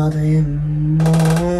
More than more.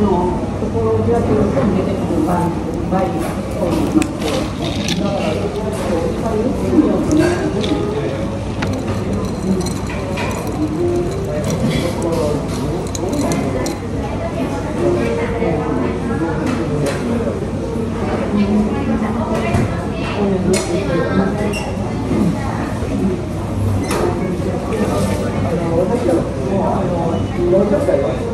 の心開けると出てくる場合が聞こえま。だから、よくよくよ私はもう、あの、400歳は。